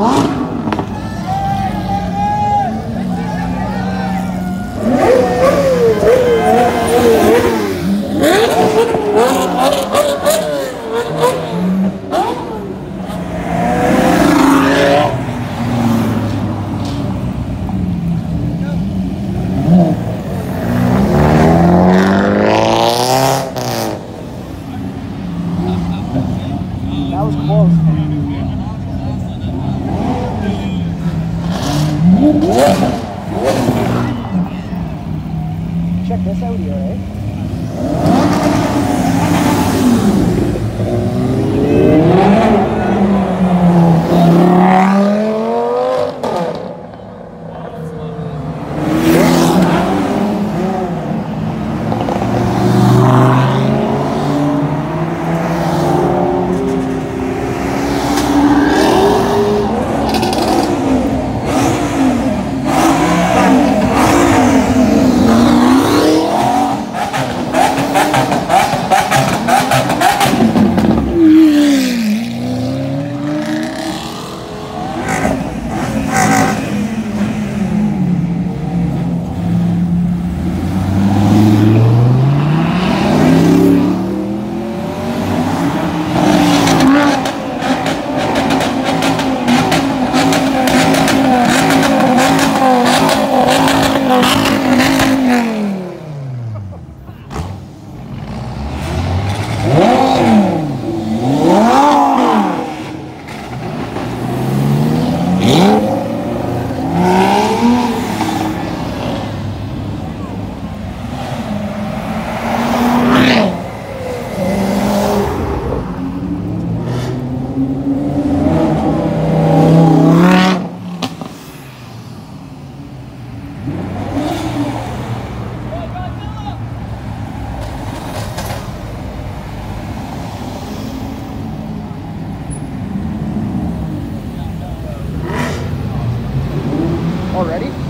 啊 this audio, eh? Yeah. Already?